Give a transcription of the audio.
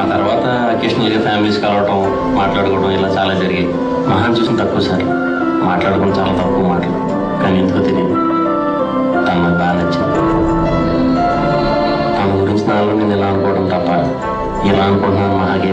ఆ తర్వాత అకేషనల్గా ఫ్యామిలీస్ కలవటం మాట్లాడుకోవడం ఇలా చాలా జరిగాయి. మహాన్ చూసిన తక్కువ సార్. మాట్లాడుకుని చాలా తక్కువ మాటలు. కానీ ఎందుకో తెలియదు. తను నాకు బాగా నచ్చింది. తన గురించి నాలో నేను ఇలా అనుకోవడం తప్ప ఇలా అనుకుంటున్నాను మహాకి